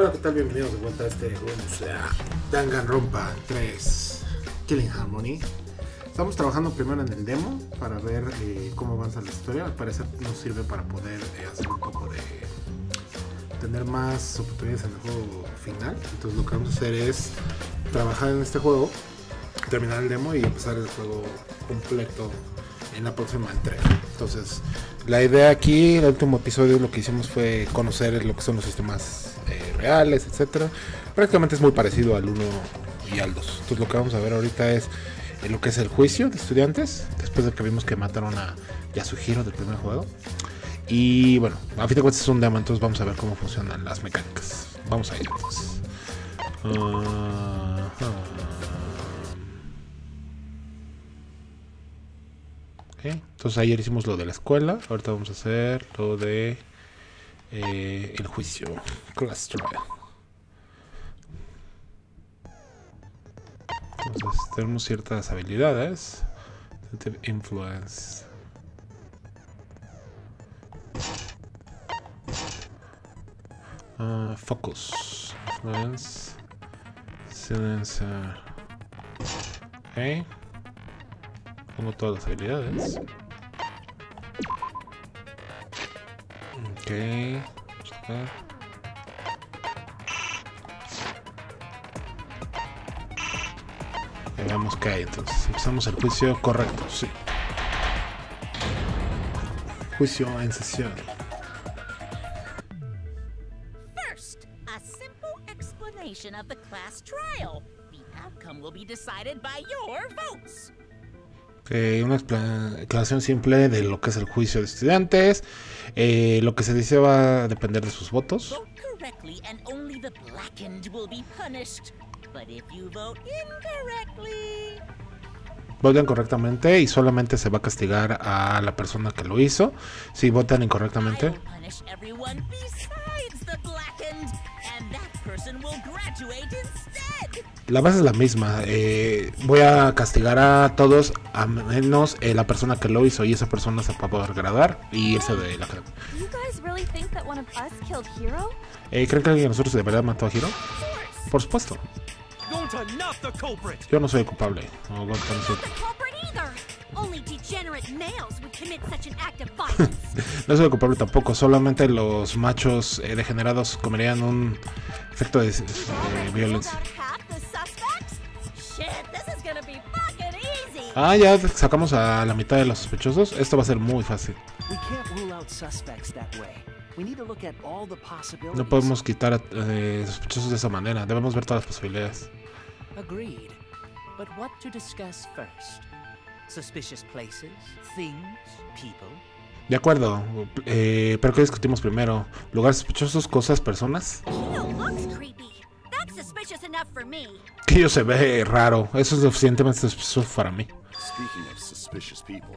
Hola, ¿qué tal? Bienvenidos de vuelta a este juego. Danganronpa 3 Killing Harmony. Estamos trabajando primero en el demo para ver eh, cómo avanza la historia. Al parecer nos sirve para poder eh, hacer un poco de. tener más oportunidades en el juego final. Entonces, lo que vamos a hacer es trabajar en este juego, terminar el demo y empezar el juego completo en la próxima entrega. Entonces, la idea aquí, el último episodio, lo que hicimos fue conocer lo que son los sistemas eh, reales, etcétera. Prácticamente es muy parecido al 1 y al 2. Entonces, lo que vamos a ver ahorita es eh, lo que es el juicio de estudiantes, después de que vimos que mataron a Yasuhiro del primer juego. Y bueno, a fin de cuentas es un demo, entonces vamos a ver cómo funcionan las mecánicas. Vamos a ir entonces. Uh, Okay. Entonces ayer hicimos lo de la escuela, ahorita vamos a hacer lo de eh, el juicio, class trial. Entonces tenemos ciertas habilidades. Influence. Uh, focus. Influence. Silencer. Okay. Pongo todas las habilidades. Ok. Y veamos qué hay entonces. Empezamos el juicio correcto, sí. Juicio en sesión. First, a simple explanation of the class trial. The outcome will be decided by your votes. Eh, una declaración simple de lo que es el juicio de estudiantes. Eh, lo que se dice va a depender de sus votos. Votan correctamente y solamente se va a castigar a la persona que lo hizo. Si votan incorrectamente, person will graduate instead. La base es la misma. Eh, voy a castigar a todos a menos eh, la persona que lo hizo y esa persona se va a poder graduar y irse de la Hero? Eh, ¿Creen que alguien de nosotros de verdad mató a Hiro? Por supuesto. Yo no soy el culpable. No, no soy-. No el culpable tampoco, solamente los machos degenerados comerían un efecto de violencia. Ah, ya sacamos a la mitad de los sospechosos. Esto va a ser muy fácil. No podemos quitar a eh, sospechosos de esa manera. Debemos ver todas las posibilidades. Agreed. But what to discuss first? Suspicious places, things, people? De acuerdo. Eh, pero ¿qué discutimos primero? ¿Lugares sospechosos, cosas, personas? Que yo se ve raro. Eso es suficientemente sospechoso para mí. Speaking of suspicious people,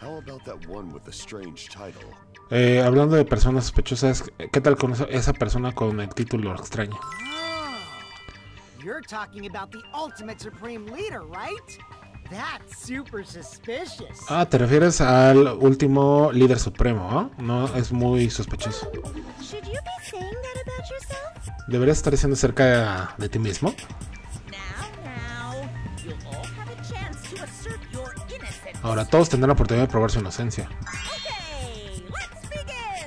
how about that one with the strange title? Eh, hablando de personas sospechosas, ¿qué tal con esa, esa persona con el título extraño? You're talking about the ultimate supreme leader, right? That's super suspicious. Ah, te refieres al último líder supremo, ¿ah? No, es muy sospechoso. ¿Deberías estar diciendo acerca de ti mismo? Ahora todos tendrán la oportunidad de probar su inocencia.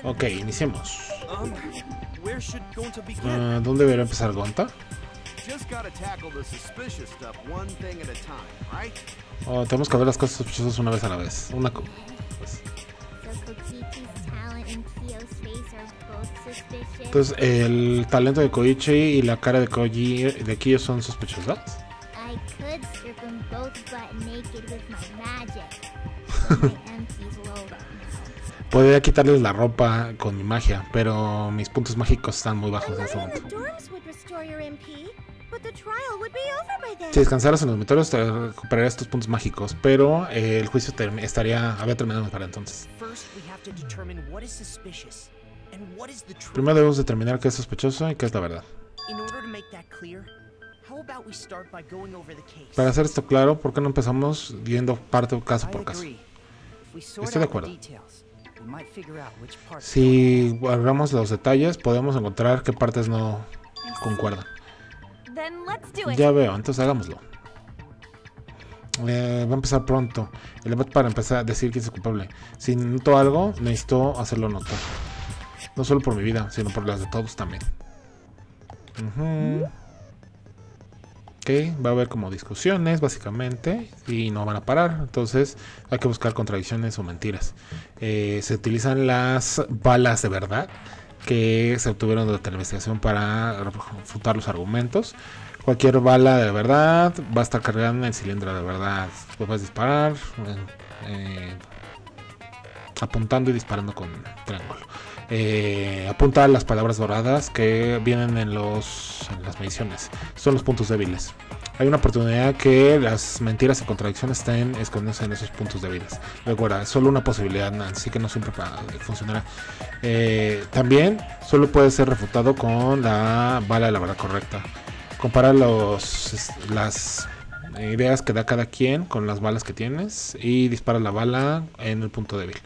Ok, iniciemos. Ah, ¿Dónde debería empezar Gonta? Just gotta tackle the suspicious stuff one thing at a time, right? Oh, tenemos que ver las cosas sospechosas una vez a la vez. Una co- pues. Entonces, el talento de Koichi y la cara de Koji de Kyo son sospechosas. I could strip them both butt naked with my magic. But my MP's low right now. Podría quitarles la ropa con mi magia, pero mis puntos mágicos están muy bajos en este momento. Si descansaras en los dormitorios, te recuperarías tus puntos mágicos, pero eh, el juicio term- estaría había terminado para entonces. Primero debemos determinar qué es sospechoso y qué es la verdad. In order to make that clear, how about we start by going over the case? Para hacer esto claro, ¿por qué no empezamos viendo parte caso por caso? Estoy de acuerdo. Si guardamos los detalles, podemos encontrar qué partes no concuerda. Ya veo, entonces hagámoslo. Eh, va a empezar pronto. El debate para empezar a decir quién es el culpable. Si noto algo, necesito hacerlo notar. No solo por mi vida, sino por las de todos también. Ujú. Ok, va a haber como discusiones básicamente y no van a parar. Entonces hay que buscar contradicciones o mentiras. Eh, se utilizan las balas de verdad que se obtuvieron durante la investigación para refutar los argumentos. Cualquier bala de verdad va a estar cargada en el cilindro de verdad. Puedes disparar eh, eh, apuntando y disparando con triángulo. Eh, apunta a las palabras doradas que vienen en, los, las mediciones. Son los puntos débiles. Hay una oportunidad que las mentiras y contradicciones estén escondidas en esos puntos débiles. Recuerda, es solo una posibilidad, así que no siempre funcionará. Eh, también solo puede ser refutado con la bala de la verdad correcta. Compara los, las ideas que da cada quien con las balas que tienes y dispara la bala en el punto débil.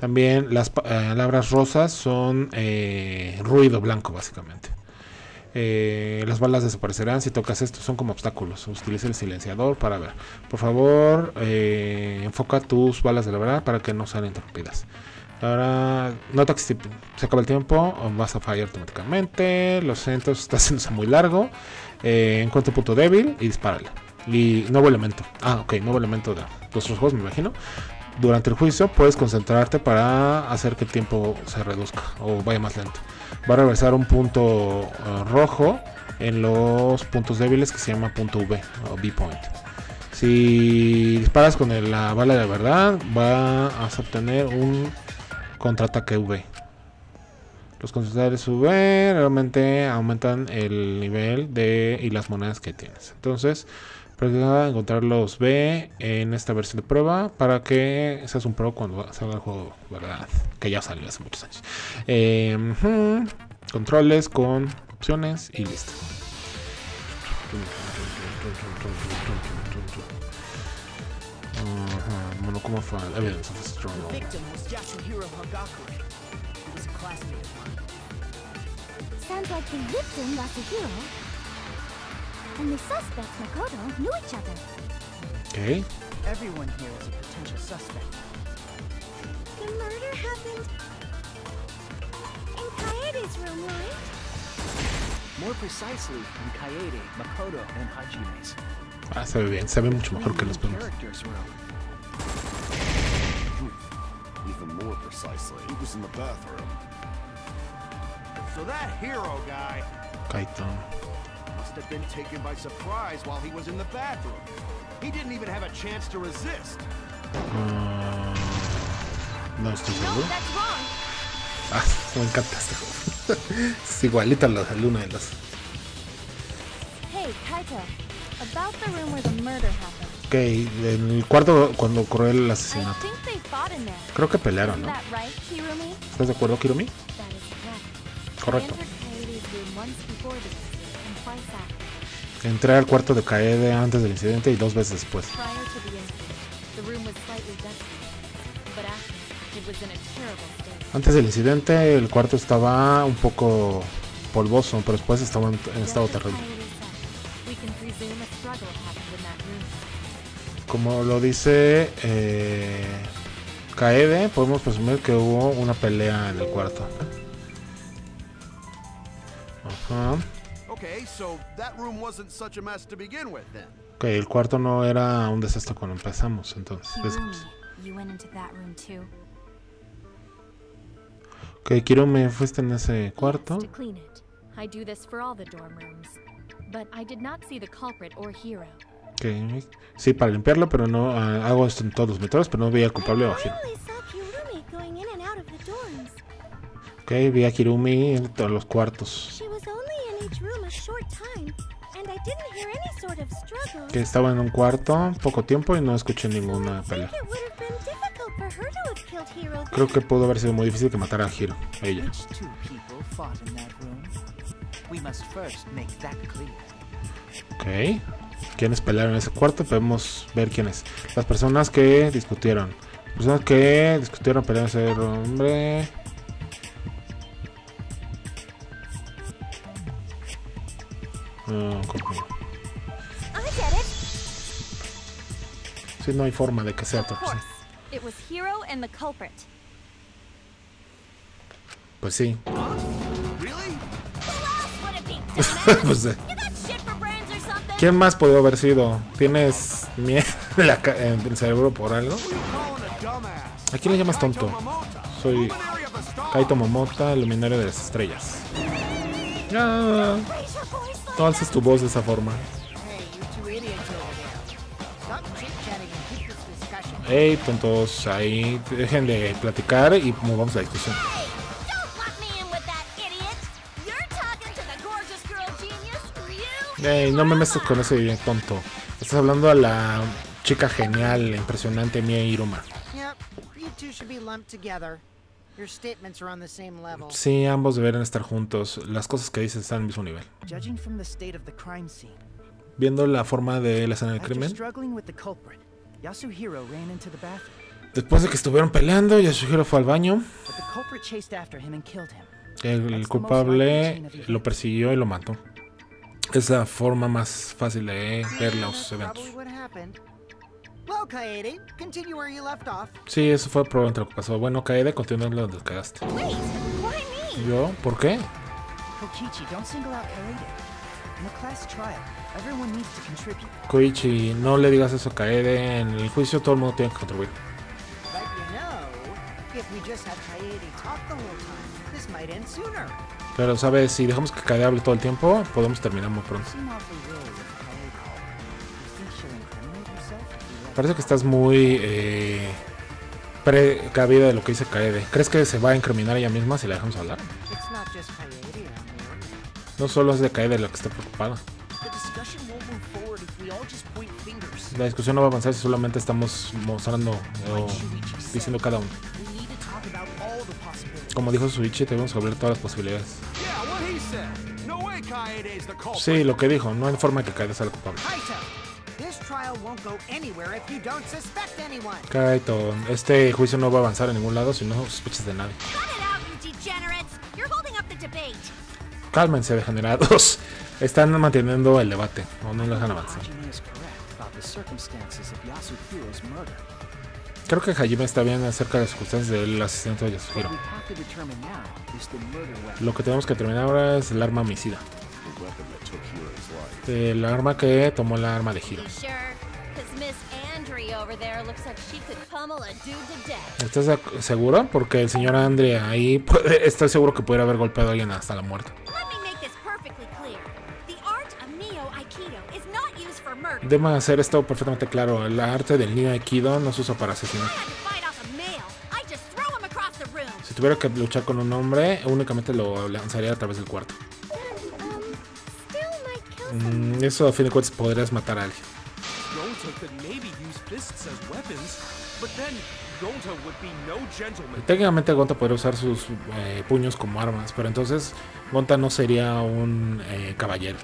También las eh, palabras rosas son eh, ruido blanco, básicamente. Eh, las balas desaparecerán si tocas esto, son como obstáculos. Utiliza el silenciador para ver. Por favor, enfoca tus balas de la verdad para que no sean interrumpidas. Ahora, nota que si se acaba el tiempo, vas a fallar automáticamente. Los centros está haciéndose muy largo. Encuentra el punto débil y dispárale. Y nuevo elemento. Ah, ok, nuevo elemento de los otros juegos, me imagino. Durante el juicio puedes concentrarte para hacer que el tiempo se reduzca o vaya más lento. Va a regresar un punto eh, rojo en los puntos débiles que se llama punto V o V point. Si disparas con la bala de verdad, vas a obtener un contraataque V. Los contraataques V realmente aumentan el nivel de y las monedas que tienes. Entonces, practica encontrar los B en esta versión de prueba para que seas un pro cuando salga el juego, ¿verdad? Que ya salió hace muchos años. Eh, ujú, controles con opciones y listo. Ajá, Monokuma File, Evidence of Strong was was. Sounds like the victim lost a hero. And the suspect, Makoto, knew each other. Ok. Everyone here is a potential suspect. The murder happened in Kaede's room, right? More precisely, in Kaede, Makoto, and Hajime's. Ah, se ve bien, se ve mucho mejor que los Main characters room. Even more precisely, he was in the bathroom. So that hero guy Kaito. Must have been taken by surprise while he was in the bathroom. He didn't even have a chance to resist. Ah, no estoy seguro. that's wrong. Ah, me encanta este juego. es igualito a los del uno de los. Hey, Kaito. About the room where the murder happened. Ok, en el cuarto cuando ocurrió el I asesinato. think they fought in there. Creo que pelearon, ¿no? that right, Kirumi? ¿Estás de acuerdo, Kirumi? That is correct. Correcto. Entré al cuarto de Kaede antes del incidente y dos veces después. Antes del incidente el cuarto estaba un poco polvoso, pero después estaba en, estado terrible. Como lo dice eh, Kaede, podemos presumir que hubo una pelea en el cuarto. Ajá. Okay, so that room wasn't such a mess to begin with then. Ok, el cuarto no era un desastre cuando empezamos, entonces. Kirumi, you went into that room too. Ok, Kirumi, fuiste en ese cuarto. Yes, to clean it. I do this for all the dorm rooms. But I did not see the culprit or hero. Ok, Sí, para limpiarlo, pero no ah, hago esto en todos los metros, pero no vi al culpable o a Hiro. only saw Kirumi going in and out of the dorms. Ok, vi a Kirumi en todos los cuartos. Que estaba en un cuarto poco tiempo y no escuché ninguna pelea. Creo que pudo haber sido muy difícil que matara a Hiro, ella. Ok. ¿Quiénes pelearon en ese cuarto? Podemos ver quiénes. Las personas que discutieron. Personas que discutieron pelearon ese hombre. No, it. Sí, no hay forma de que sea culprit. Pues sí. Dumbass? pues, eh? ¿Quién más podría haber sido? ¿Tienes miedo en el cerebro por algo? A quién le llamas tonto? Soy. Kaito Momota, luminario de las estrellas. Ah, No alces tu voz de esa forma. Hey, tontos, ahí dejen de platicar y movamos la discusión. Hey, no me metas con ese tonto. Estás hablando a la chica genial, impresionante Mia Iruma. Yep, you two should be lumped together. Sí, ambos deberían estar juntos. Las cosas que dices están al mismo nivel. Judging from the state of the crime scene, Viendo la forma de la escena del crimen, después de que estuvieron peleando, Yasuhiro fue al baño. El culpable lo persiguió y lo mató. Es la forma más fácil de ver los eventos. Sí, eso fue probablemente lo que pasó. Bueno, Kaede, continúa donde te quedaste. ¿Yo? ¿Por qué? Koichi, no le digas eso a Kaede. En el juicio todo el mundo tiene que contribuir. Pero, ¿sabes? Si dejamos que Kaede hable todo el tiempo, podemos terminar muy pronto. Parece que estás muy eh, precavida de lo que dice Kaede. ¿Crees que se va a incriminar ella misma si la dejamos hablar? No solo es de Kaede la que está preocupada. La discusión no va a avanzar si solamente estamos mostrando o diciendo cada uno. Como dijo Suichi, tenemos que abrir todas las posibilidades. Sí, lo que dijo, no hay forma de que Kaede sea el culpable. Kaito, this trial won't go anywhere if you don't suspect anyone. Kaito, este juicio no va a avanzar a ningún lado si no sospechas de nadie. Cálmense, degenerados. Están manteniendo el debate, o no lo dejan avanzar. Creo que Hajime está bien acerca de las circunstancias del asesinato de Yasuhiro. Lo que tenemos que terminar ahora es el arma homicida. El arma que tomó la arma de death. ¿Estás seguro? Porque el señor Andre ahí puede, seguro que pudiera haber golpeado a alguien hasta la muerte. Debo hacer esto perfectamente claro. El arte del Neo Aikido no se usa para asesinar. Si tuviera que luchar con un hombre, únicamente lo lanzaría a través del cuarto. Mm, eso a fin de cuentas podrías matar a alguien. Técnicamente Gonta podría usar sus eh, puños como armas, pero entonces Gonta no sería un eh, caballero.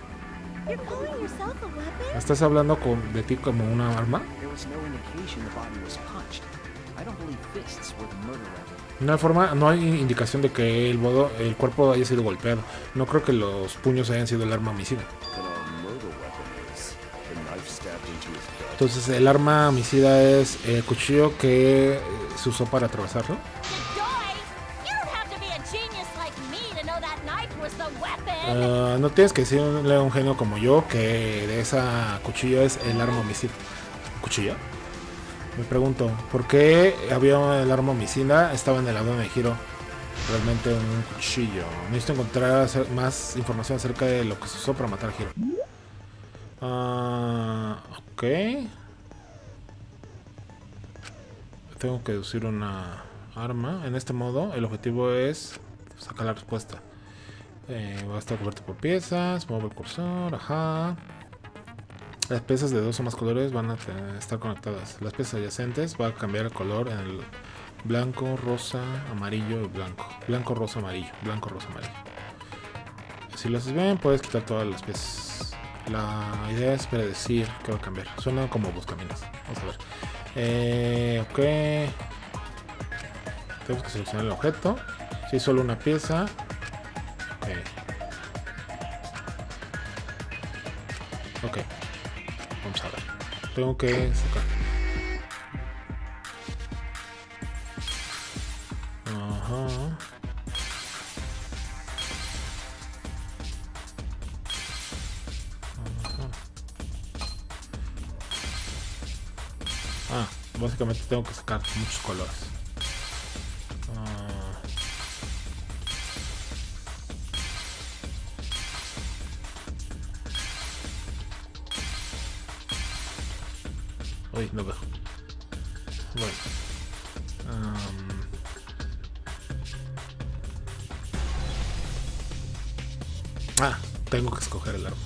¿Estás hablando con- de ti como una arma? No hay forma, no hay indicación de que el, bodo- el cuerpo haya sido golpeado. No creo que los puños hayan sido el arma homicida. Entonces el arma homicida es el cuchillo que se usó para atravesarlo. Ah, no tienes que decirle a un genio como yo que de esa cuchillo es el arma homicida. ¿Cuchillo? Me pregunto, ¿por qué había el arma homicida? Estaba en el lado de giro. Realmente un cuchillo. Necesito encontrar más información acerca de lo que se usó para matar a Hiro. Ah, ok. Tengo que deducir una arma. En este modo, el objetivo es sacar la respuesta. Eh, va a estar cubierto por piezas, mueve el cursor, ajá. Las piezas de dos o más colores van a estar conectadas. Las piezas adyacentes va a cambiar el color en el blanco, rosa, amarillo y blanco. Blanco, rosa, amarillo. Blanco, rosa, amarillo. Si lo haces bien, puedes quitar todas las piezas. La idea es predecir qué va a cambiar. Suena como buscaminas. Vamos a ver. Eh, ok. Tenemos que seleccionar el objeto. Si es solo una pieza, Ok. Ok. Vamos a ver. Tengo que sacar. Ajá. Básicamente tengo que sacar muchos colores. Ah. Uy, no veo. Bueno. Am. Ah, tengo que escoger el arma.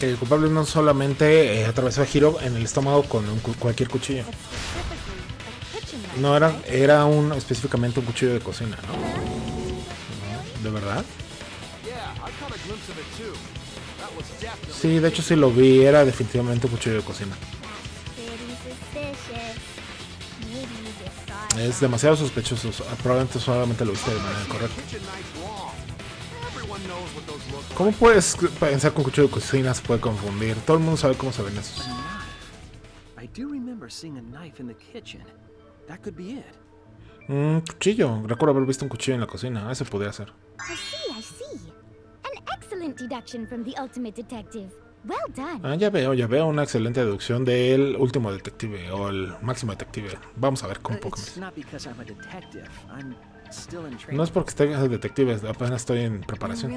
El culpable no solamente eh, atravesó a Hiro en el estómago con un cu- cualquier cuchillo. No era, era un específicamente un cuchillo de cocina, ¿no? No, ¿De verdad? Sí, de hecho sí lo vi, era definitivamente un cuchillo de cocina. Es demasiado sospechoso, probablemente solamente lo viste de manera incorrecta. ¿Cómo puedes pensar que un cuchillo de cocina se puede confundir? Todo el mundo sabe cómo se ven esos. I do remember seeing a knife in the kitchen. That could be it. Un cuchillo, recuerdo haber visto un cuchillo en la cocina, ese podría ser. I see, I see. An excellent deduction from the ultimate detective. Well done. Ah, ya veo, ya veo una excelente deducción del último detective o el máximo detective. Vamos a ver Uh, con un No es porque esté de detective, apenas estoy en preparación.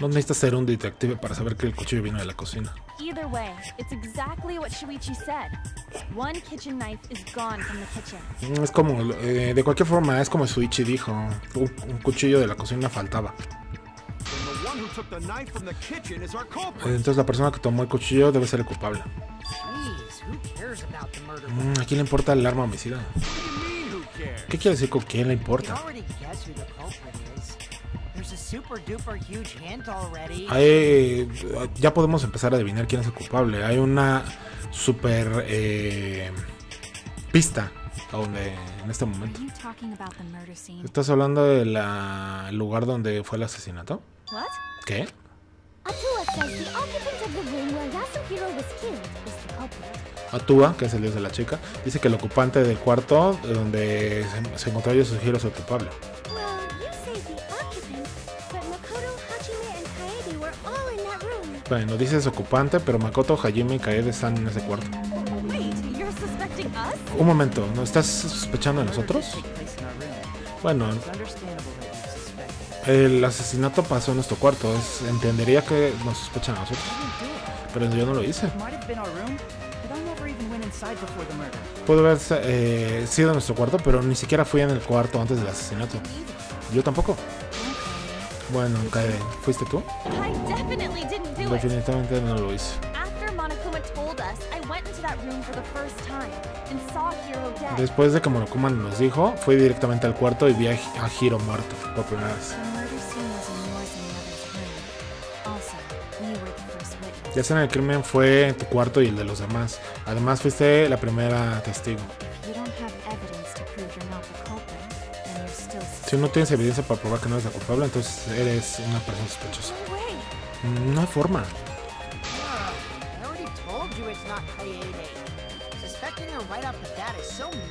No necesitas ser un detective para saber que el cuchillo vino de la cocina. Either way, it's exactly what Shuichi said. One kitchen knife is gone from the kitchen. Mm, Es como, eh, de cualquier forma, es como Suichi dijo, un, un cuchillo de la cocina faltaba. And the one who took the knife from the kitchen is our culprit. Entonces la persona que tomó el cuchillo debe ser el culpable. Jeez, who cares about the murder? Mm, ¿A quién le importa el arma homicida? ¿Qué quiere decir con quién le importa? Hay- ya podemos empezar a adivinar quién es el culpable. Hay una super eh, pista donde en este Are momento. you talking about the murder scene? ¿Estás hablando del lugar donde fue el asesinato? What? ¿Qué? Atua, que es el dios de la chica, dice que el ocupante del cuarto donde se, se encontró Yasuhiro es el culpable. Bueno, dices ocupante, pero Makoto, Hajime y Kaede están en ese cuarto. Un momento, ¿no estás sospechando de nosotros? Bueno, el asesinato pasó en nuestro cuarto. Es, entendería que nos sospechan a nosotros. Pero yo no lo hice. Pudo haber eh, sido nuestro cuarto, pero ni siquiera fui en el cuarto antes del asesinato. Yo tampoco. Bueno, Kaede, ¿fuiste tú? Definitivamente no lo hice. Después de que Monokuma nos dijo, fui directamente al cuarto y vi a, a Hiro muerto por primera vez. Ya sea en el crimen fue en tu cuarto y el de los demás. Además, fuiste la primera testigo. Si no tienes evidencia para probar que no eres la culpable, entonces eres una persona sospechosa. No. Mm, hay forma.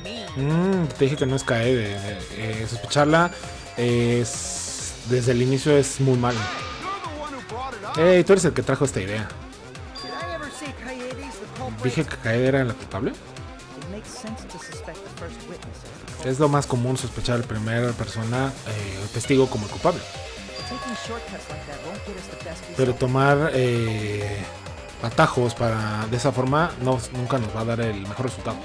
Mean. Mm, te dije que no es Kaede. Eh, sospecharla es. Desde el inicio es muy malo. Hey, tú eres el que trajo esta idea. Dije que Kaede era la culpable. Es lo más común sospechar al primer persona, eh, testigo como el culpable. Pero tomar eh, atajos para de esa forma no, nunca nos va a dar el mejor resultado.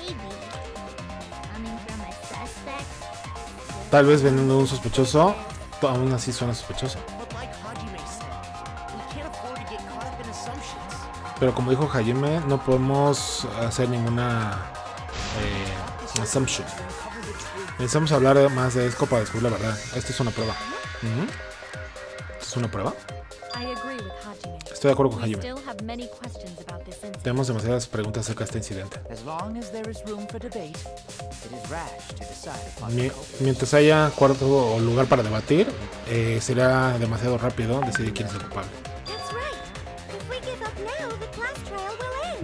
Tal vez veniendo de un sospechoso, aún así suena sospechoso. Pero como dijo Jaime, no podemos hacer ninguna eh, assumption. Necesitamos hablar más de esto para descubrir la verdad. Esto es una prueba. ¿Esto es una prueba? Hajime. Estoy de acuerdo con We Hajime. still have many questions about this incident. Tenemos demasiadas preguntas acerca de este incidente. As long as there is room for debate, it is rash to decide upon Mi- the culprit. mientras haya cuarto o lugar para debatir, eh, será demasiado rápido decidir quién es el culpable.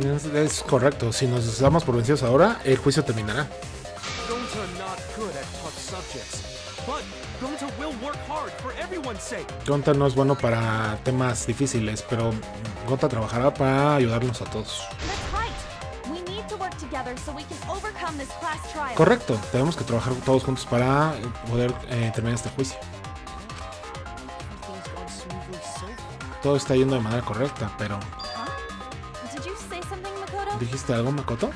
Es, es correcto, si nos damos por vencidos ahora, el juicio terminará. Gonta no es bueno para temas difíciles, pero Gonta trabajará para ayudarnos a todos. That's right. We need to work together so we can overcome this class trial. Correcto, tenemos que trabajar todos juntos para poder eh, terminar este juicio. Todo está yendo de manera correcta, pero ¿dijiste algo, Makoto?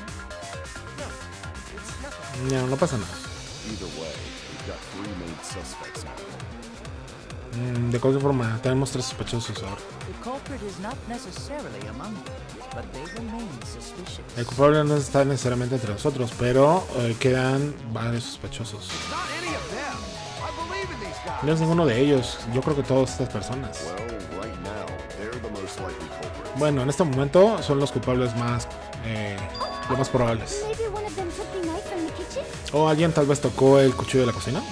No, no pasa nada. Mm, De cualquier forma, tenemos tres sospechosos ahora. The culprit is not necessarily among them, but they remain suspicious. El culpable no está necesariamente entre nosotros, pero eh, quedan varios sospechosos. No es ninguno de ellos, yo creo que todas estas personas. Bueno, en este momento son los culpables más, eh, lo más probables. O alguien tal vez tocó el cuchillo de la cocina.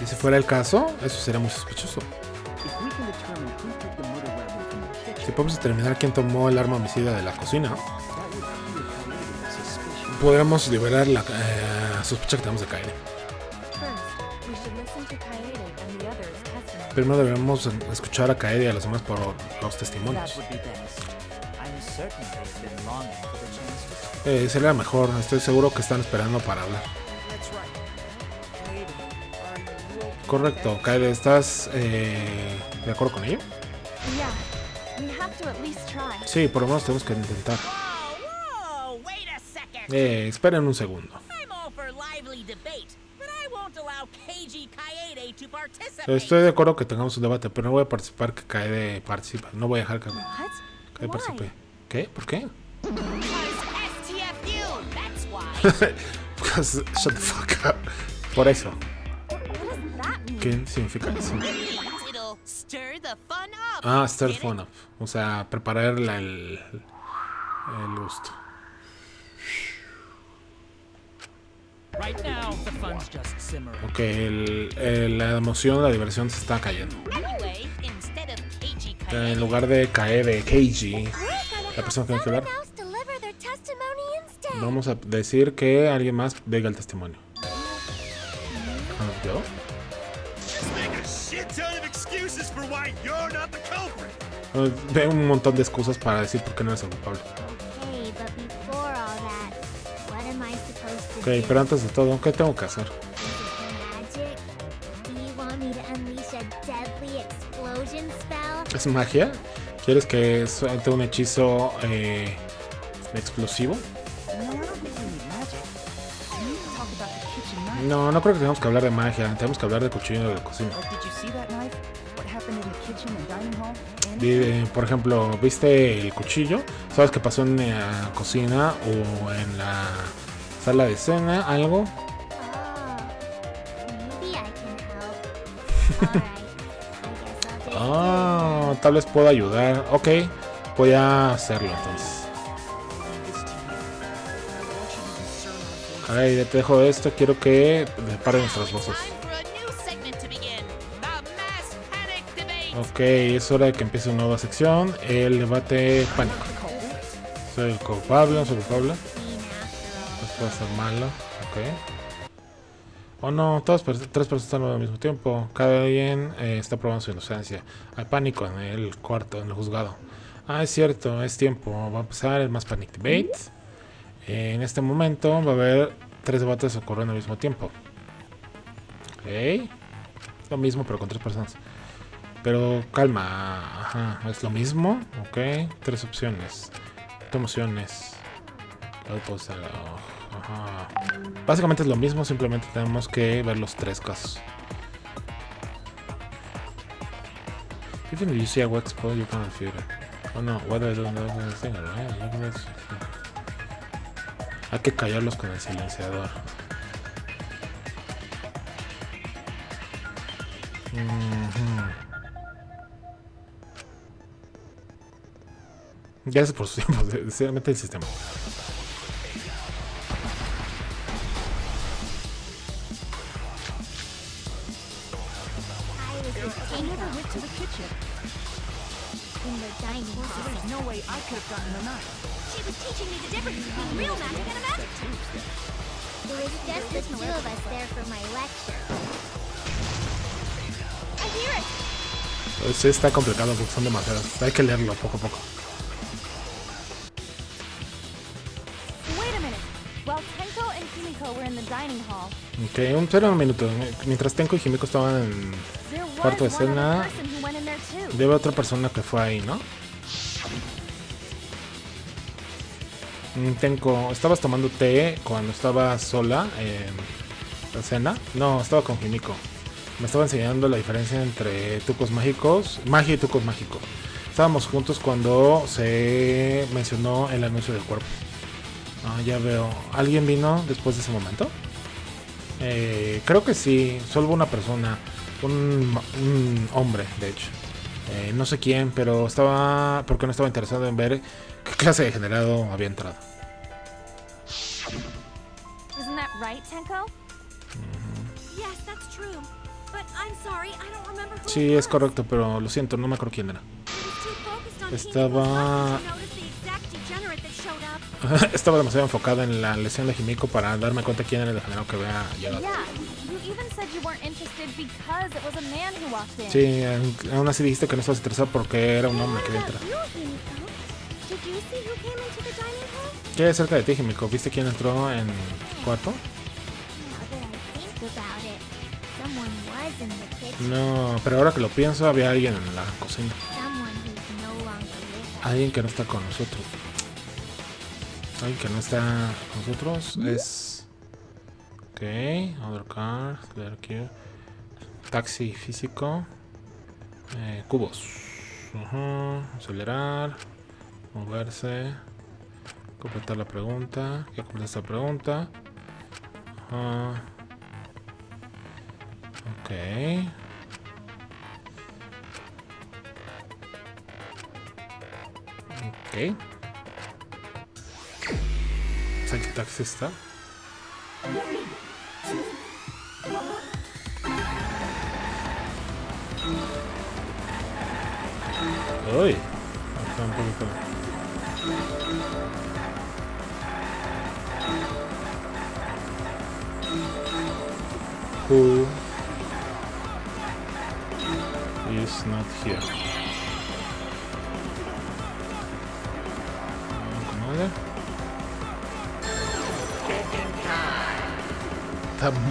Y si fuera el caso, eso sería muy sospechoso. Si podemos determinar quién tomó el arma homicida de la cocina, podremos liberar la eh, sospecha que tenemos de Kaede. First, we should listen to Kaede and the others' testimony. Primero debemos escuchar a Kaede y a los demás por los testimonios. Eh, sería mejor, estoy seguro que están esperando para hablar. Correcto, Kaede, ¿estás eh, de acuerdo con ello? Sí, por lo menos tenemos que intentar. Eh, esperen un segundo. Estoy de acuerdo que tengamos un debate, pero no voy a participar que Kaede participe. No voy a dejar que? Kaede participe. ¿Qué? ¿Por qué? Shut the fuck up. Por eso. ¿Qué significa eso? It'll stir the fun up. Ah. O sea, preparar la- el, el gusto. Ok, el- el- la emoción, la diversión se está cayendo. En lugar de caer de gonna la persona que tiene que hablar, vamos a decir que alguien más diga el testimonio. Ah, ¿Yo? Veo un montón de excusas para decir por qué no eres el culpable. Ok, pero antes de todo, ¿qué tengo que hacer? Is it magic? Do you want me to unleash a deadly explosion spell? ¿Es magia? ¿Quieres que suelte un hechizo eh, explosivo? No, I don't think we need magic. We need to talk about the kitchen knife. No, no creo que tengamos que hablar de magia. Tenemos que hablar del cuchillo de la cocina. Like, did you see that knife? What happened in the kitchen and dining hall? And Di- por ejemplo, ¿viste el cuchillo? ¿Sabes qué pasó en la cocina o en la sala de cena? ¿Algo? Ah, tal vez pueda ayudar. Ok, voy a hacerlo entonces. Ay, te dejo esto. Quiero que paren nuestras voces. Ok, es hora de que empiece una nueva sección. El debate pánico. Soy el culpable, soy el culpable. Esto va a ser malo. Ok. Oh no, todas tres personas están al mismo tiempo. Cada quien eh, está probando su inocencia. Hay pánico en el cuarto, en el juzgado. Ah, es cierto, es tiempo. Va a empezar el más panic debate. Eh, en este momento va a haber tres debates ocurriendo al mismo tiempo. Ok. Lo mismo, pero con tres personas. Pero calma, ajá, es lo mismo, ok. Tres opciones. ¿Qué emociones? La- Básicamente es lo mismo, simplemente tenemos que ver los tres casos. Even if you a wax you feel it. Oh no, what I don't know? Hay que callarlos con el silenciador. Gracias por su tiempo, sinceramente el sistema. Sí, está complicado porque son demasiadas. Hay que leerlo poco a poco. Ok, un, un minuto. Mientras Tenko y Himiko estaban en cuarto de escena, debe otra persona que fue ahí, ¿no? Mm, Tenko, ¿estabas tomando té cuando estaba sola en la cena? No, estaba con Himiko. Me estaba enseñando la diferencia entre tucos mágicos, magia y tucos mágicos. Estábamos juntos cuando se mencionó el anuncio del cuerpo. Ah, ya veo. ¿Alguien vino después de ese momento? Eh, creo que sí, solo una persona, un, hombre, de hecho. Eh, no sé quién, pero estaba, porque no estaba interesado en ver qué clase de generado había entrado. Isn't that right, Tenko? Yes, that's true. Sí, es correcto, pero lo siento, no me acuerdo quién era. Estaba- estaba demasiado enfocada en la lesión de Himiko para darme cuenta quién era el generado que había llegado. Sí, aún así dijiste que no estabas interesado porque era un hombre que había entrado. ¿Qué hay acerca de ti, Himiko? ¿Viste quién entró en cuarto? No, pero ahora que lo pienso, había alguien en la cocina. Alguien que no está con nosotros. Alguien que no está con nosotros es. Ok, other car, leer aquí. Taxi físico. Eh, cubos. Ajá, Acelerar. Moverse. Completar la pregunta. ¿Qué completar esta pregunta? Ajá. Ok. ¿Sabes qué taxi está? Uy. Está un poquito. Who is not here?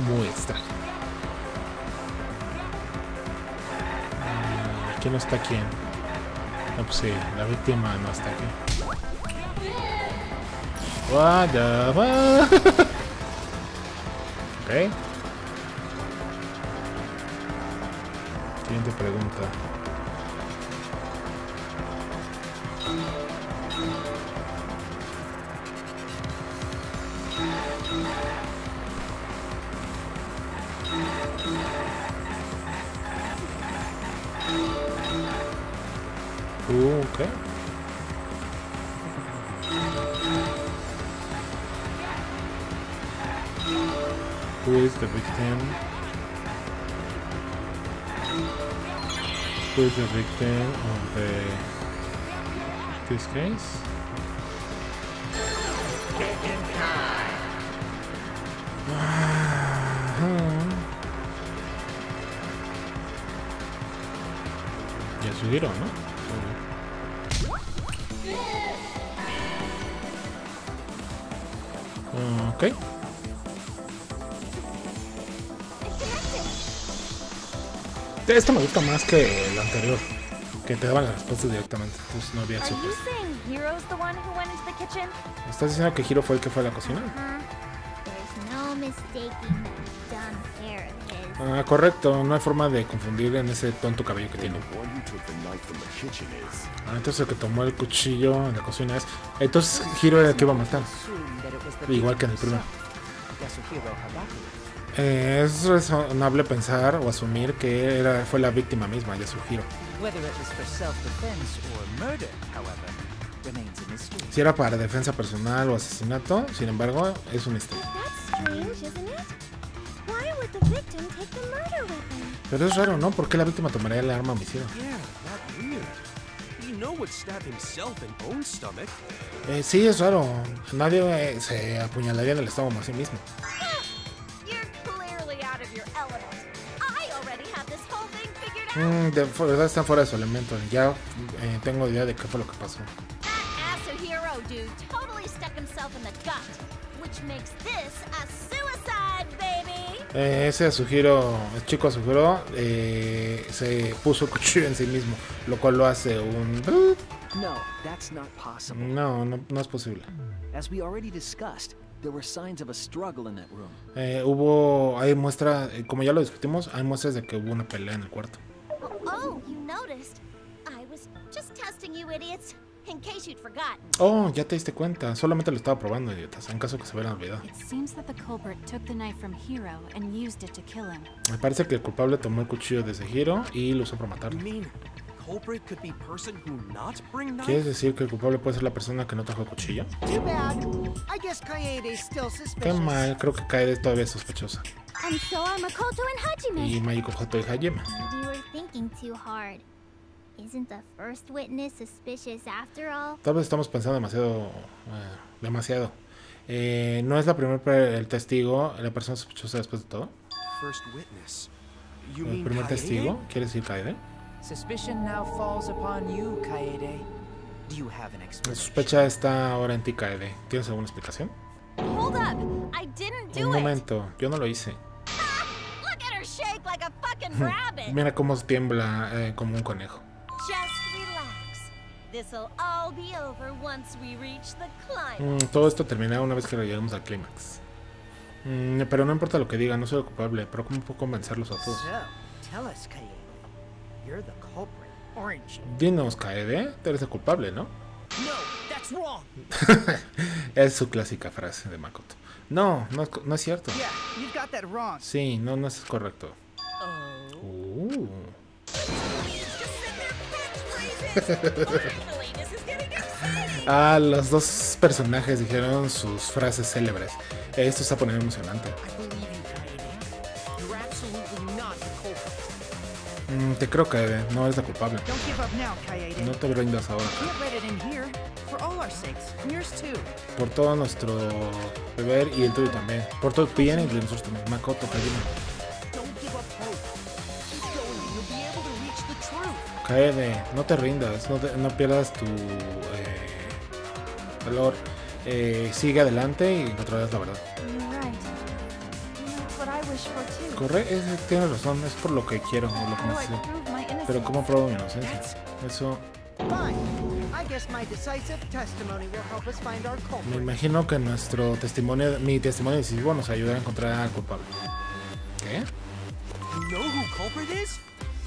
Muy. Mm, ¿Quién no está quién? No, pues sí, la víctima no está aquí. What the fuck? ok. Pregunta. Who is the victim of the this case? Yasuhiro, ¿no? Ah, Ok. Esto me gusta más que el anterior, que te daban las respuestas directamente, entonces no había sorpresa. ¿Estás diciendo que Hiro fue el que fue a la cocina? Ah, correcto, no hay forma de confundir en ese tonto cabello que tiene. Ah, entonces el que tomó el cuchillo en la cocina es... Entonces Hiro era el que iba a matar. Igual que en el primero. Eh, es razonable pensar o asumir que era, fue la víctima misma, Yasuhiro. Si era para defensa personal o asesinato, sin embargo, es un misterio. That's strange, isn't it? Why would the victim take the murder weapon? Pero es raro, ¿no? ¿Por qué la víctima tomaría el arma homicida? Eh, sí, es raro. Nadie eh, se apuñalaría en el estómago a sí mismo. Mm, de verdad están fuera de su elemento. Ya eh, tengo idea de qué fue lo que pasó. Eh, ese Asujiro, el chico Asujiro, eh, se puso el cuchillo en sí mismo, lo cual lo hace un... No, that's not possible. No, no, no es posible. As we already discussed, there were signs of a struggle in that room. Eh, hubo, hay muestra, eh, como ya lo discutimos, hay muestras de que hubo una pelea en el cuarto. Noticed. I was just testing you idiots, in case you'd forgotten. Oh, ya te diste cuenta, solamente lo estaba probando, idiotas, en caso que se hubieran olvidado. It seems that the culprit took the knife from Hero and used it to kill him. Me parece que el culpable tomó el cuchillo de Giro y lo usó para matarlo. mean culprit could be person who not bring ¿Quieres decir que el culpable puede ser la persona que no trajo el cuchillo? Qué mal, creo que Kaede todavía es sospechosa. Y Mayuko Hoto y Hajime. Tal vez estamos pensando demasiado. eh, demasiado. Eh, ¿No es la primera el testigo, la persona sospechosa después de todo? First witness. You ¿El mean primer testigo? ¿Quiere decir Kaede? Suspicion now falls upon you, Kaede. Do you have an La explanation? sospecha está ahora en ti, Kaede. ¿Tienes alguna explicación? Hold up, I didn't Un do it. momento, yo no lo hice. Look at her shake like a fucking rabbit. Mira cómo tiembla eh, como un conejo. Mm, todo esto terminará una vez que lleguemos al clímax. Mm, pero no importa lo que diga, no soy el culpable. Pero ¿cómo puedo convencerlos a todos? So, tell us, Kaede. You're the culprit, aren't you? Dinos, Kaede, tú eres el culpable, ¿no? No, that's wrong. es su clásica frase de Makoto. No, no, no es cierto. Yeah, you've got that wrong. Sí, no, no es correcto. Uh. Ah, los dos personajes dijeron sus frases célebres. Esto está poniendo emocionante. Mm, te creo, Kaede, no eres la culpable. No te rindas ahora. Por todo nuestro deber y el tuyo también. Por todo el bien y el de nosotros también. Makoto, Hajime. No te rindas, no, te- no pierdas tu eh, valor. Eh, sigue adelante y encontrarás la verdad. Corre, es- tienes razón, es por lo que quiero o lo que necesito. Pero ¿cómo pruebo mi inocencia? Eso, me imagino que nuestro testimonio, mi testimonio decisivo nos ayudará a encontrar al culpable. ¿Qué?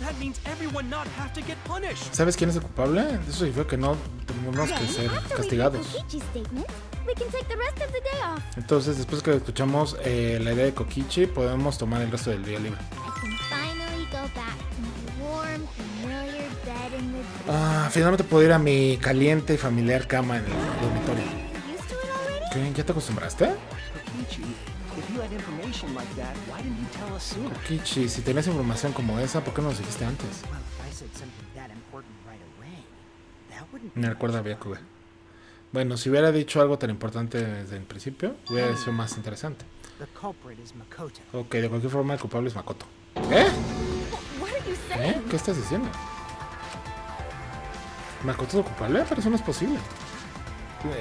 You know who culprit is? That means everyone not have to get punished. ¿Sabes quién es el culpable? Eso significa que no tenemos que ser castigados. Kokichi's statement, we can take the rest of the day off. Entonces, después que escuchamos eh, la idea de Kokichi, podemos tomar el resto del día libre. I can finally go back to my warm, familiar bed in the Ah, finalmente puedo ir a mi caliente y familiar cama en el dormitorio. ¿Qué? ¿Ya te acostumbraste? Kokichi, si tenías información como esa, ¿por qué no nos dijiste antes? Me recuerda a Byakuga. Bueno, si hubiera dicho algo tan importante desde el principio, hubiera sido más interesante. The culprit is Makoto. Ok, de cualquier forma, el culpable es Makoto. ¿Eh? What are you ¿Eh? ¿Qué estás diciendo? ¿Makoto es el culpable? Pero eso no es posible.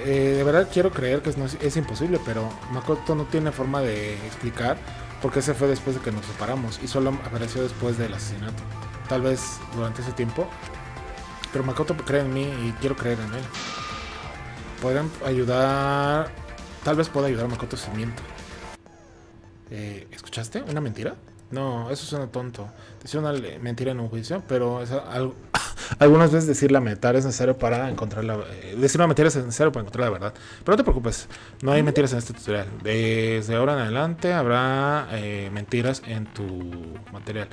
Eh, de verdad quiero creer que es, no es, es imposible, pero Makoto no tiene forma de explicar por qué se fue después de que nos separamos y solo apareció después del asesinato. Tal vez durante ese tiempo. Pero Makoto cree en mí y quiero creer en él. Podrían ayudar. Tal vez pueda ayudar a Makoto si miento. Eh, ¿Escuchaste? ¿Una mentira? No, eso suena tonto. Decir una mentira en un juicio, pero es algo- algunas veces decir la mentira es necesario para encontrar la... eh, decir una mentira es necesario para encontrar la verdad. Pero no te preocupes, no hay mentiras en este tutorial. Desde ahora en adelante habrá eh, mentiras en tu material.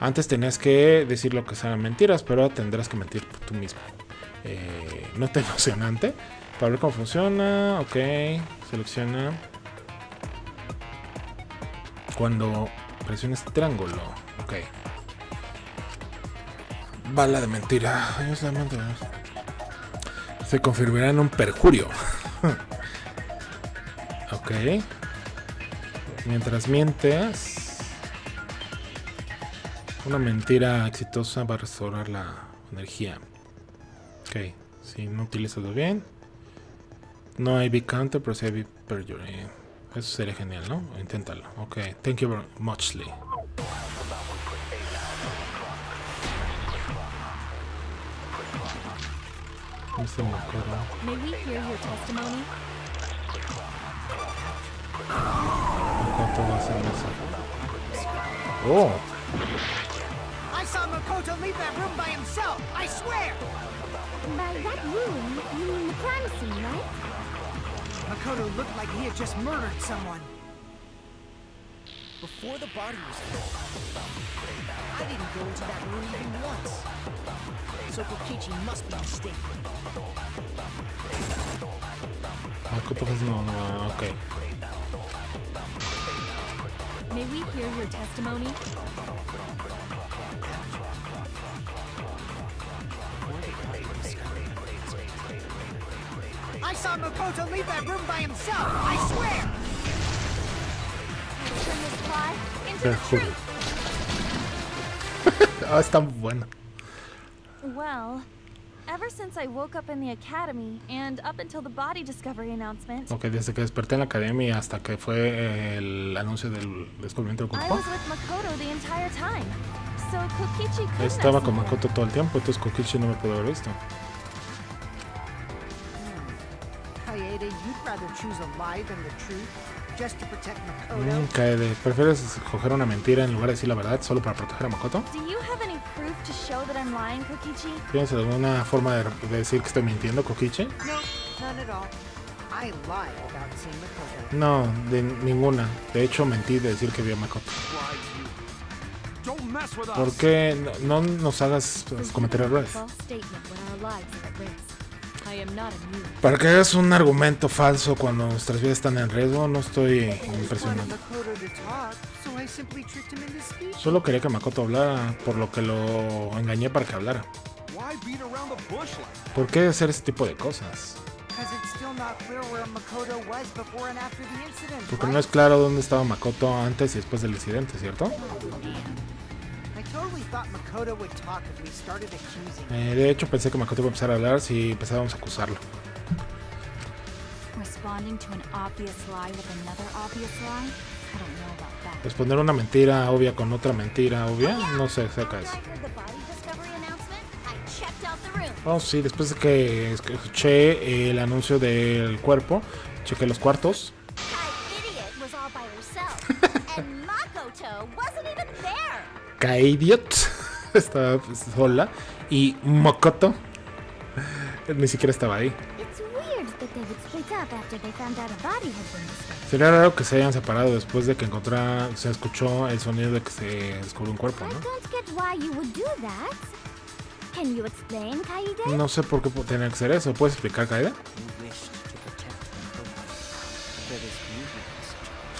Antes tenías que decir lo que sean mentiras, pero tendrás que mentir tú mismo. eh, no está emocionante. Para ver cómo funciona, ok, selecciona. Cuando presiones triángulo, ok. Bala de mentira. Se confirmará en un perjurio. ok. Mientras mientes, una mentira exitosa va a restaurar la energía. Ok, si no utilizas bien. No hay big counter, pero sí hay big perjury. Eso sería genial, ¿no? Inténtalo. Ok, thank you very much, May we hear your testimony? Makoto va a hacer eso. Oh, I saw Makoto leave that room by himself, I swear! By that room, you mean the crime scene, right? Makoto looked like he had just murdered someone. Before the body was found, I didn't go into that room even once. So Kokichi must be mistaken. Makoto va a no, no, ok. May we hear your testimony? I saw Makoto leave that room by himself, I swear! Te juro. Ah, está buena. Well, ever since I woke up in the academy and up until the body discovery announcement, Ok, desde que desperté en la academia hasta que fue el anuncio del descubrimiento del I cuerpo. was with Makoto the entire time. So Kokichi couldn't Estaba con. Makoto todo el tiempo, entonces Kokichi no me pudo haber visto. Kaede, you'd rather choose a lie than the truth, Mm, Kaede, ¿prefieres escoger una mentira en lugar de decir la verdad solo para proteger a Makoto? Do you have any proof to show that I'm lying, Kokichi? ¿Tienes alguna forma de, de decir que estoy mintiendo, Kokichi? No, de ninguna. De hecho, mentí de decir que vi a Makoto. ¿Por qué no, no nos hagas cometer errores? Para que hagas un argumento falso cuando nuestras vidas están en riesgo, no estoy impresionado. Solo quería que Makoto hablara, por lo que lo engañé para que hablara. ¿Por qué hacer ese tipo de cosas? Porque no es claro dónde estaba Makoto antes y después del incidente, ¿cierto? Eh, de hecho, pensé que Makoto iba a empezar a hablar si empezábamos a acusarlo. Responder una mentira obvia con otra mentira obvia, no sé de eso. Oh, sí, después de que escuché el anuncio del cuerpo, chequé los cuartos. Kaidiot estaba pues, sola y Mokoto ni siquiera estaba ahí. Sería raro que se hayan separado después de que encontrara, se escuchó el sonido de que se descubrió un cuerpo, ¿no? No sé por qué tenía que hacer eso. ¿Puedes explicar, Kaida?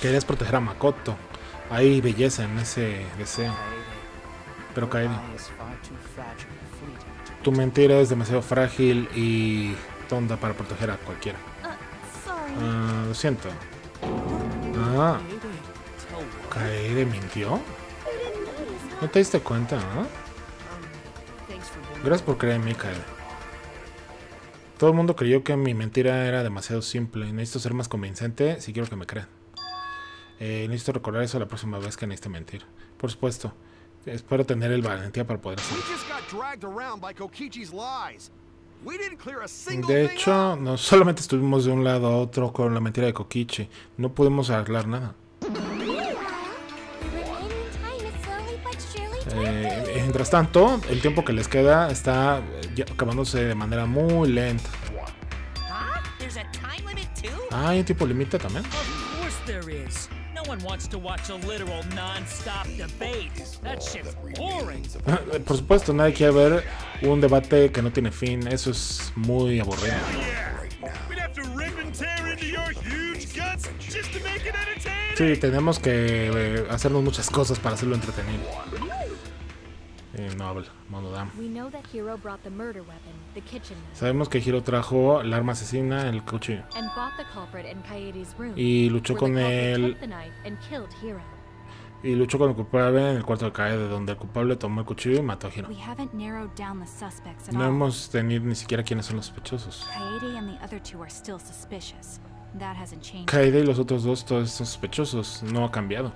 Querías proteger a Makoto. Hay belleza en ese deseo. Pero to tu mentira es demasiado frágil y tonta para proteger a cualquiera. Ah, lo siento. Ah? Kaede mintió. ¿No te diste cuenta, no? Being Gracias por creer en mí, Kaede. Todo el mundo creyó que mi mentira era demasiado simple. Necesito ser más convincente si quiero que me crean. Eh, necesito recordar eso la próxima vez que necesite mentir. Por supuesto. Espero tener el valentía para poder hacerlo. De hecho, no solamente estuvimos de un lado a otro con la mentira de Kokichi. No pudimos arreglar nada. Eh, mientras tanto, el tiempo que les queda está eh, acabándose de manera muy lenta. Ah, ¿hay un tiempo límite también? Por supuesto, nadie quiere ver un debate que no tiene fin. Eso es muy aburrido. Entertaining. Sí, tenemos que eh, hacernos muchas cosas para hacerlo entretenido. Eh, no habla, monodam. Sabemos que Hiro trajo el arma asesina, el cuchillo. Y luchó con el-. Y luchó con el culpable en el cuarto de Kaede, donde el culpable tomó el cuchillo y mató a Hiro. No hemos tenido ni siquiera quiénes son los sospechosos. Kaede y los otros dos todos son sospechosos. No ha cambiado.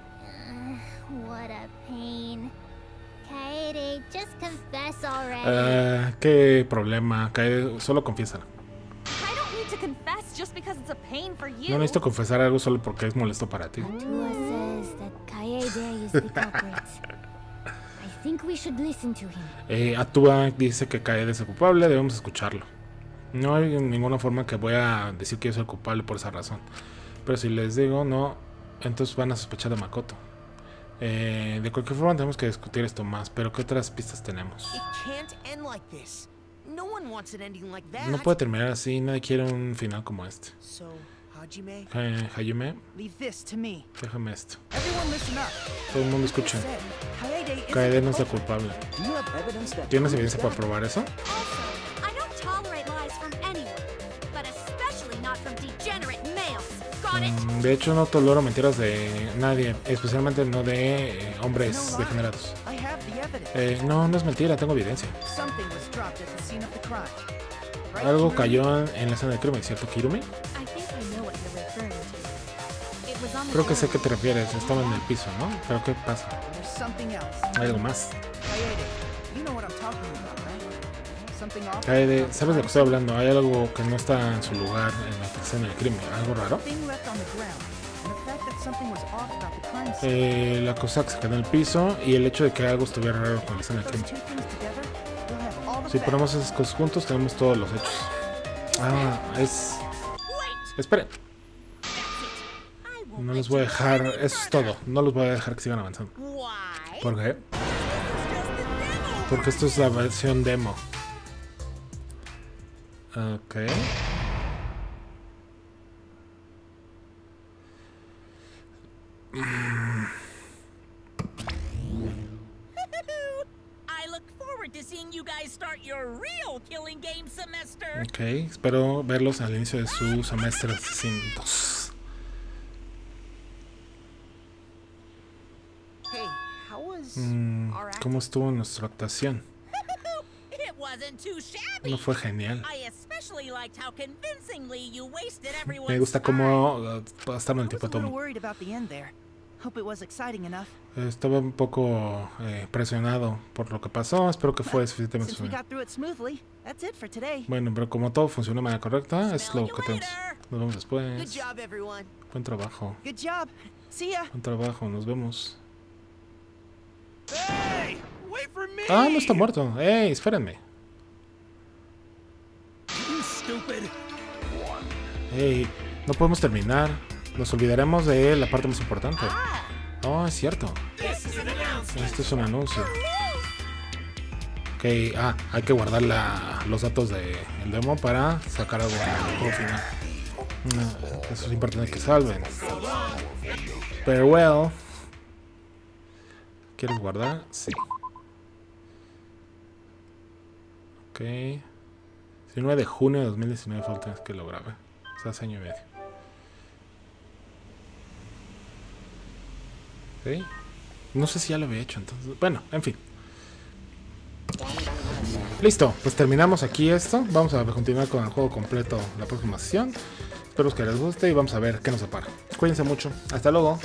Because it's a pain for you. No necesito confesar algo solo porque es molesto para ti. Tua says that Kaede is the culprit. I think we should listen to him. Eh, Atua dice que Kaede es el culpable, debemos escucharlo. No hay ninguna forma que voy a decir que yo soy el culpable por esa razón. Pero si les digo no, entonces van a sospechar de Makoto. Eh, de cualquier forma tenemos que discutir esto más, pero ¿qué otras pistas tenemos? No puede terminar así, nadie quiere un final como este. Hajime, déjame esto. Todo el mundo escucha. Said, Kaede no es la culpable. ¿Tienes evidencia para probar eso? De hecho, no tolero mentiras de nadie, especialmente no de eh, hombres degenerados. Eh, no, no es mentira, tengo evidencia. Algo cayó en, la escena del crimen, ¿cierto, Kirumi? Creo que sé a qué te refieres, estaba en el piso, ¿no? Pero ¿qué pasa? Hay algo más. Kaede, ¿sabes de lo que estoy hablando? Hay algo que no está en su lugar en la escena del crimen, algo raro. Eh, la cosa que se quedó en el piso y el hecho de que algo estuviera raro con la escena del crimen. Si ponemos esas cosas juntos, tenemos todos los hechos. Ah, es... Esperen. No los voy a dejar, eso es todo. No los voy a dejar que sigan avanzando. ¿Por qué? Porque esto es la versión demo. Semester. Ok, espero verlos al inicio de su semestre asesinos. hey, how was Mm? ¿Cómo estuvo nuestra actuación? No fue genial. Me gusta cómo uh, gastaron el tiempo de I was a little todo. worried about the end there. Hope it was exciting enough. Estaba un poco eh, presionado por lo que pasó. Espero que fue suficientemente today. Bueno, pero como todo funcionó de manera correcta, es lo que tenemos. Nos vemos después. Buen trabajo. Buen trabajo, nos vemos. Ah, no está muerto. ¡Ey, espérenme! You stupid. ¡Ey! No podemos terminar. Nos olvidaremos de la parte más importante. Oh, es cierto. Este es un anuncio. Ok, ah, hay que guardar la- los datos del demo para sacar algo al final. No, eso es importante que salven. Farewell. ¿Quieres guardar? Sí. Ok. 19 de junio de 2019 falta que lo grabe. O sea, hace año y medio. Ok. No sé si ya lo había hecho entonces. Bueno, en fin. Listo, pues terminamos aquí esto. Vamos a continuar con el juego completo la próxima sesión. Espero que les guste y vamos a ver qué nos separa. Cuídense mucho. Hasta luego.